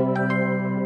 Música